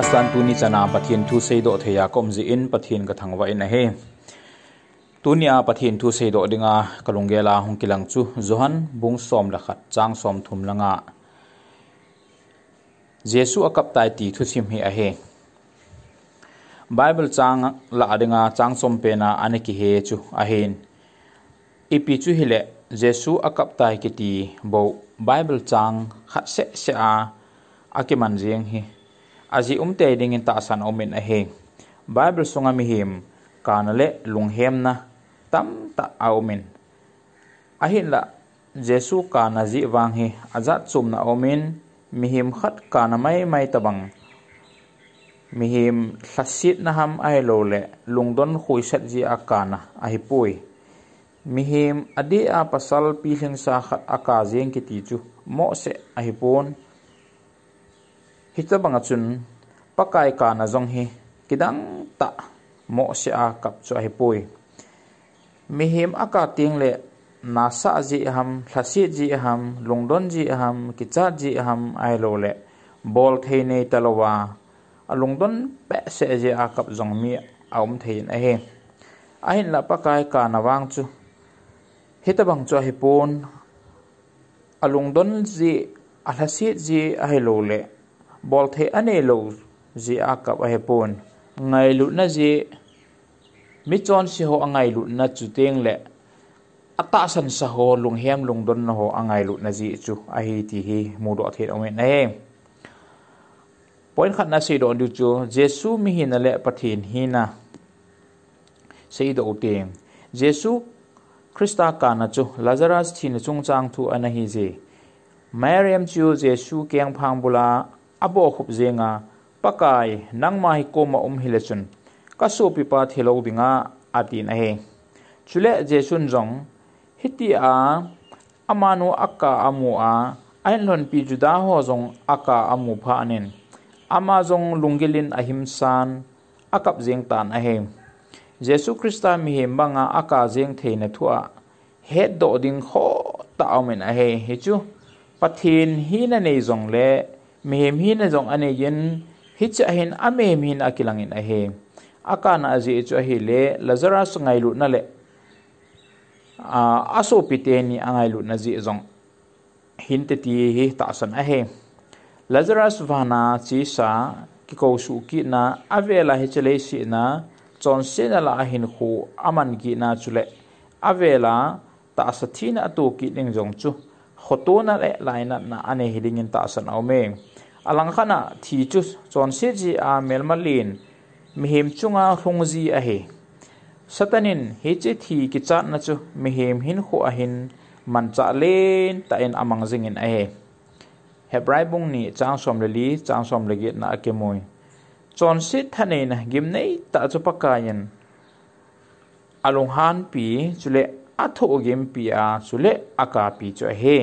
masan tu ni chana pathian thu sei do theya kom ji in pathian ka thangwa in a he. Tunia pathian thu sei do dinga kalungela hung kilang chu zohan bung som la khat chang som thum langa. Jesu akap tai ti thu sim hi a he. Bible chang la adinga chang som pe na aneki he chu a hen ipi chu hile jesu akap tai ki ti bo bible chang khat se se a akiman jeng hi. Aji umte ding in ta san omin a he bible sunga mi him kanale lunghem na tam ta aumin ahin la jesu kana ji wang hi azat chum na omin mi him khat kana mai mai tabang mi him thlasit na ham ai lo le lungdon khui sat ji akana a hi pui mi him adi a pasal pi hling sa khat aka jeng ki ti chu mo se a hi pon hita banga chun pakai ka na zong hi kidang ta mo se a kap chu hi pui. Mi him aka ting le, nasa ji ham thlasi ji ham lungdon ji ham kicha ji ham ai lo le. Bol thei nei talowa alungdon pe se je a kap zong mi aum thein a he a hin la pakai ka na wang chu. Hita bang chu hi pon alungdon ji alhasi ji a hi lo le bol the ane lo zi a kap a hepon ngai lu na zi, mi chon si ho angai lu na chu teng le. Ata san sa ho lung hem lung don na ho angai lu na zi chu. A hi ti hi, mu do the ome na he. Point khat na si do du chu, jesu mi hin le pathin hi na. Sei do teng. Jesu krista ka na chu, lazarus thin chung chang thu ana hi je Maryam chu jesu keng phang bula abo khup zenga, pakai nangma hi koma um hilechun ka so pi pa thelo dinga atin a he. Chule je sun jong hiti a, amanu akka amu a ainlon pi juda ho jong aka amu pha anen. Ama jong lungilin ahimsan, akap zeng tan a he. Jesu krista mi he manga aka zeng theina thua. He do ding kho ta amen a he hi chu. Pathin hi na nei jong le mehem hi na jong ane yin hi cha hin a mehem hin akilangin a he. Akana azi chu hi le lazarus ngai lu na le. A aso pite ni angai lu na ji jong hin te ti hi ta san a he. Lazarus vana chi sa, ki ko su ki na avela hi chele si na chon se na la hin khu aman ki na chule avela ta sa thina tu ki ning jong chu khotona le laina na ane hilingin ta san au me alang khana thi chu chon se ji a melmalin mihim chunga hlungji a he satanin he che thi ki chat na chu mihim hin khu a hin man cha len ta en amang zingin a he hebrai bung ni chang som le li, chang som le gi na ke moi chon se thane na gim nei ta chu pakayan alung han pi chule atho gem pi a chule aka pi chu he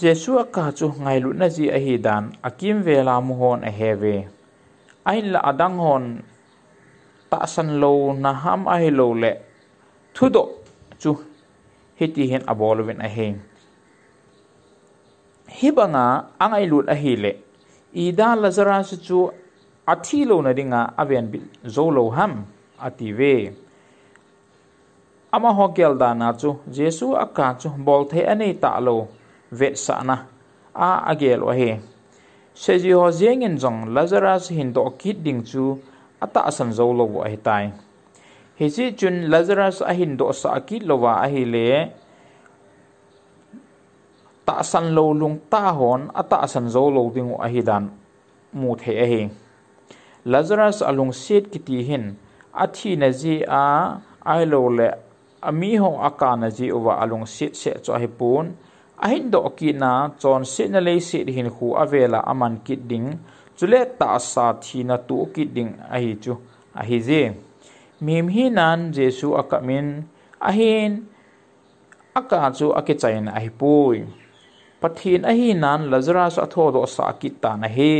Jesus ka chu ngai lu na ji a hi dan akim vela mu hon a heve ai la adang hon ta san lo na ham a hi lo le. Thu do, chu hiti hen abol wen a he. Hi banga angai lut a hi le. Ida lazarus chu athi lo na dinga aven bil zo lo ham ati ve. Ama hokel da na chu jesu aka chu bol the ani ta lo vet sana a agel wa he. Seji ho zengin jong lazarus hin do kit ding chu ata asan zo lo wa he tai. He chi chun lazarus a hin do sa kit lo wa a hi le. Ta san lo lung ta hon ata asan zo lo ding a hi dan. Mu the a he. Lazarus alung set kiti hin athi na ji a ai lo le ami ho akana ji uwa alung sit se cho hi pun. Ahin do ki na chon se na le se hin khu avela aman ki ding chule ta sa thi na tu ki ding a hi chu a hi je mim hi nan jesu akamin ahin aka chu ake chain a hi pui pathin a hi nan lazarus a tho do sa ki ta na he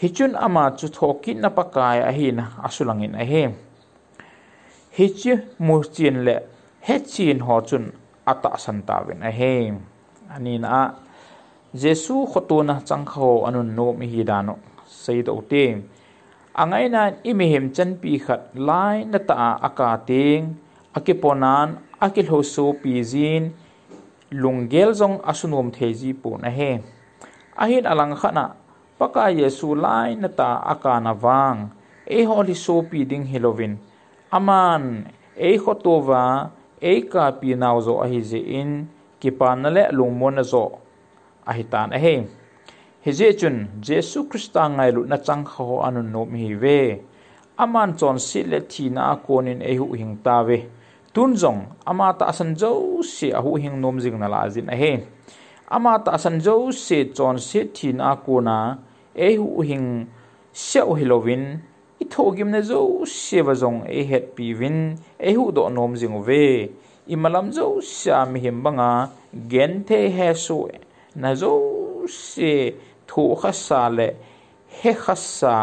hi chun ama chu tho ki na pakai a hi na asulangin a he hi chu mu chin le he chin ho chun ata santawin a he ani na jesu khotuna changkho anun no mi hi dano. Sei do te angai na imi hem chan pi khat lai na ta aka ting akiponan akil ho so pi zin. Lungel zong asunom theji pu na he ahin alang khana, paka yesu lai na ta aka na wang e holi so pi ding hilovin. Aman e khotova e ka pi naw zo ahi hi je in, ki pan na le lungmon na zo. Ahi tan ahi he hi je chun, jesu krista ngai lu na chang kho anu no mi ve. Aman chon si le thi na konin e ehu hing ta ve. Tun zong, ama ta san jo si ahu hing nom jing na la jin ahi he ama ta san jo si chon si thi na ko na ehu hing seo hilovin i thogim na zo seva zong e het pi vin e hu do nom jing ve i malam zo sha mi him banga gen the he su na zo se thu kha sa le he kha sa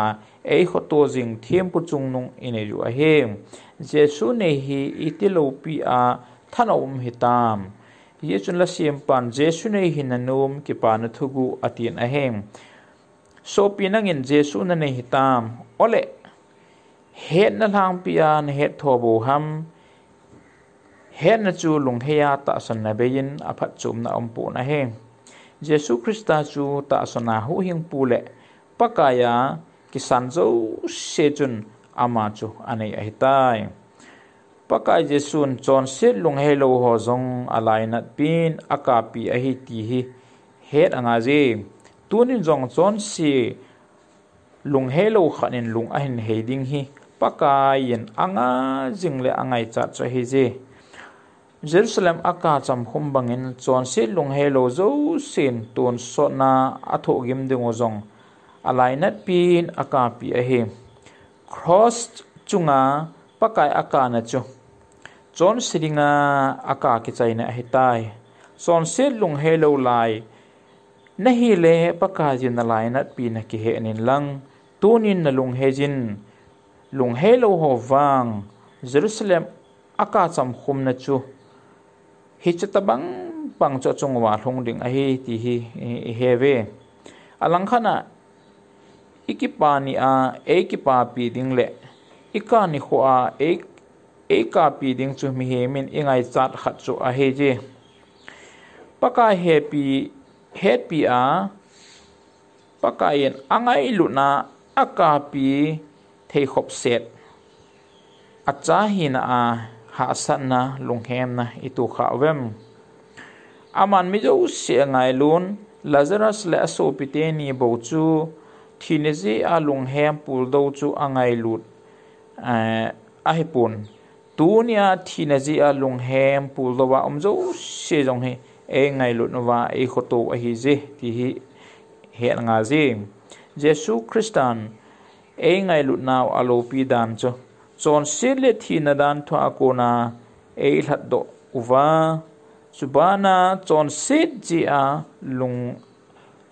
e ho to jing thiam pu chung nung ine ju a he jesu ne hi itilo pi a thanom hi tam ye chun la siam pan jesu ne hi na nom ki pa na thugu atin a he so pinang in jesu na ne hi tam ole hết na lang pian hết thua bù ham hết na chu lung heya ta san na beyin aphat chum na om pu na he Jesu Christa chu ta sona hu hing pule pakaya kisan zo se chun ama chu anei a hitai pakai jesun chon se lung helo ho zong alainat pin akapi a hi ti hi het anga je tunin zong chon si lung helo khanin lung a hin heiding hi pakai yen anga jingle angai cha cha hi ji. Jerusalem aka cham khum bangin chon se lung helo zo sin ton so na atho gim dingo ozong alai pin aka pi a he cross chunga pakai aka na chu. Chon siringa aka ki chaina he tai. Chon se lung helo lai. Nahi le paka jin na pin ki he nin lang. Tunin na lung he jin lung helo ho vang. Jerusalem, aka cham khum na chu. Hi cha ta bang bang cho chung wa thong ding a hi, ti hi he ve. Alang khana ikipa ni a ekipa pi ding le. Ika ni kho a ek eka pi ding chu mi he min, ingai chat khat chu a he je. Paka he pi he pi a, paka yen angai lu na, aka pi thei khop set acha hi na a ha san na lung hem na itu kha vem aman mi jo se ngai lun lazarus le aso pite ni bo chu thinezi a lung lunghem pul do chu angai lut a hi pun tunia thinezi a lung hem pul do wa om jo se jong he e ngai lut no wa e khoto a hi je ti hi he nga je jesu christian e ngai lut naw alo pi dam cho. Chon sil le thi na dan tho ko na e hlat do uwa subana chon sit ji a lung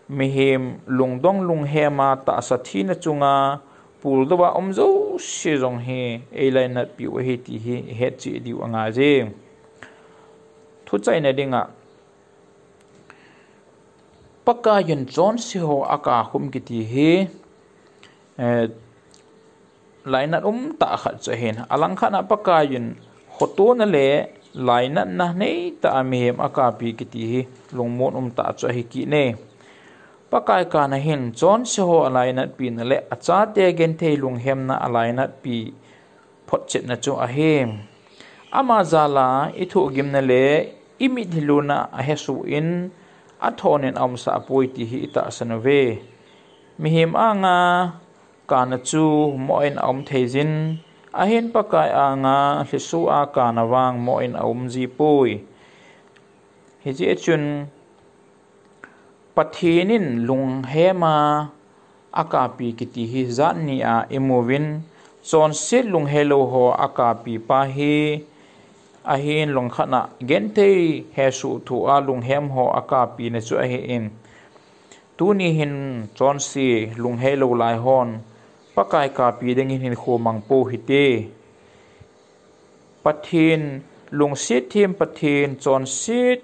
mihem lung dong lung he ma ta sa thi na chunga pul do ba om zo she jong he e lai na pi we he ti he he chi di anga je. Thu chai na dinga pakka yun chon si ho aka khum ki ti he. Eh, laina um ta khat cha hen alang khana pakayun khoto na le laina na nei ta mi hem aka pi ki ti hi longmon um ta cha hi ki ne. Pakai ka na hin. Chon se ho alaina pi na le. Acha te gen the lung hem na alaina pi phot chet na chu a hem ama zala thu gim na le imi dhiluna a he su in. A thonin am sa poi ti hi ta sanwe mihim anga kana chu moin om thejin a hin pakai anga hlisu a kana wang moin om ji pui. Hi ji e chun pathinin lung hema akapi kiti hi zan ni a imovin chon se lung helo ho akapi pa hi. A hin lung khana gen te he su thu a lung hem ho akapi ne chu a hi in. Tu ni hin chon si lung helo lai hon pakai ka pi hin kho mang po hi te. Pathin, lung sit thim pathin, chon sit,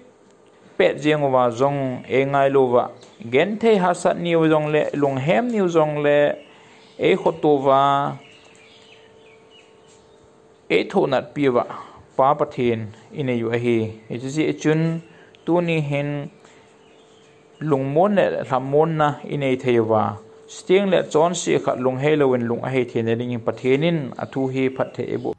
pet jeng wa zong e ngai lo wa. Gen the ha niu zong le, lung hem niu zong le e khoto wa. E tho nat pi wa, pa pathin, ine yu hi. E chi e chun, tu ni hin, lung mon le lam mon na, ine thei wa. Stiang le chon si kha lung he lo win lung a he the ne ring pathianin a thu hi phat the e bu